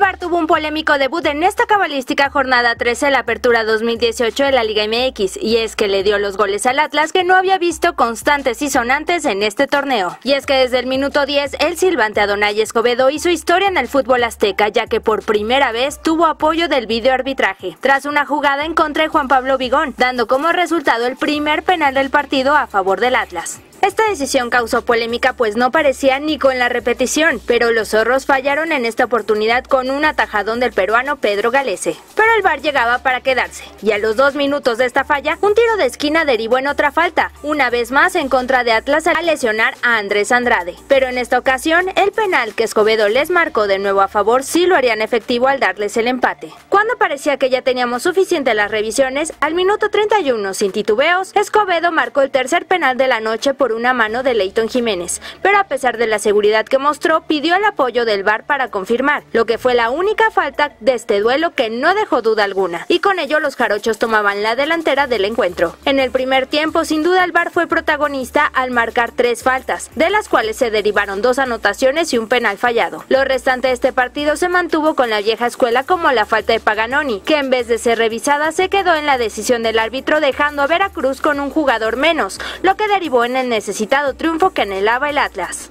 El tuvo un polémico debut en esta cabalística jornada 13 de la Apertura 2018 de la Liga MX, y es que le dio los goles al Atlas que no había visto constantes y sonantes en este torneo. Y es que desde el minuto 10, el silbante Adonai Escobedo hizo historia en el fútbol azteca, ya que por primera vez tuvo apoyo del video arbitraje, tras una jugada en contra de Juan Pablo Vigón, dando como resultado el primer penal del partido a favor del Atlas. Esta decisión causó polémica pues no parecía ni con la repetición, pero los zorros fallaron en esta oportunidad con un atajadón del peruano Pedro Galese. El VAR llegaba para quedarse, y a los dos minutos de esta falla, un tiro de esquina derivó en otra falta, una vez más en contra de Atlas al lesionar a Andrés Andrade. Pero en esta ocasión, el penal que Escobedo les marcó de nuevo a favor sí lo harían efectivo al darles el empate. Cuando parecía que ya teníamos suficiente las revisiones, al minuto 31, sin titubeos, Escobedo marcó el tercer penal de la noche por una mano de Leighton Jiménez, pero a pesar de la seguridad que mostró, pidió el apoyo del VAR para confirmar, lo que fue la única falta de este duelo que no duda alguna, y con ello los jarochos tomaban la delantera del encuentro. En el primer tiempo, sin duda el VAR fue protagonista al marcar tres faltas, de las cuales se derivaron dos anotaciones y un penal fallado. Lo restante de este partido se mantuvo con la vieja escuela como la falta de Paganoni, que en vez de ser revisada se quedó en la decisión del árbitro dejando a Veracruz con un jugador menos, lo que derivó en el necesitado triunfo que anhelaba el Atlas.